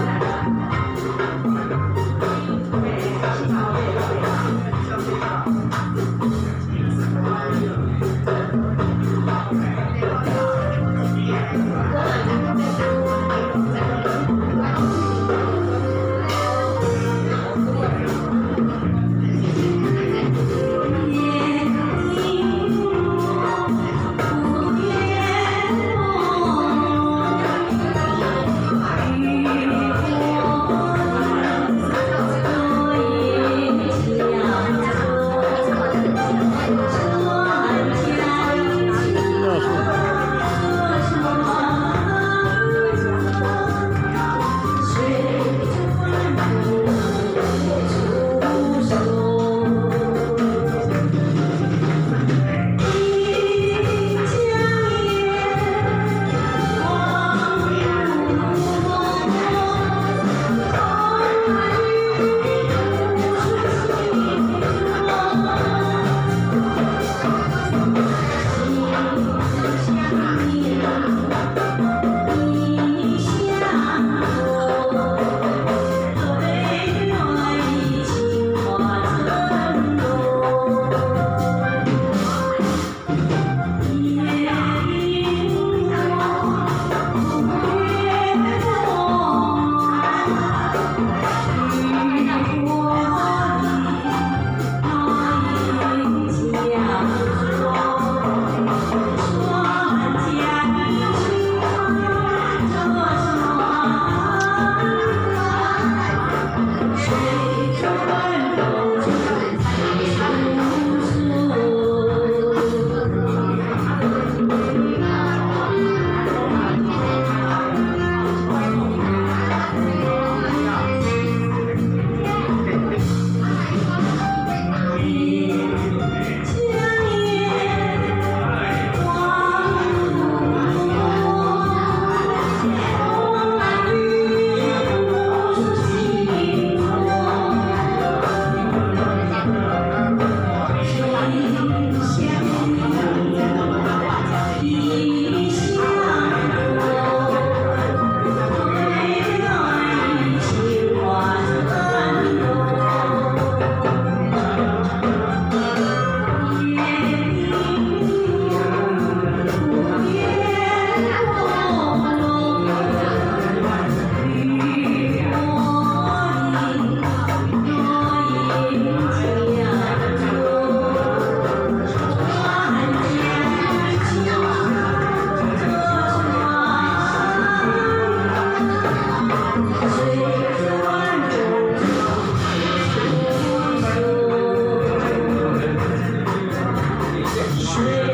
Thank Spirit.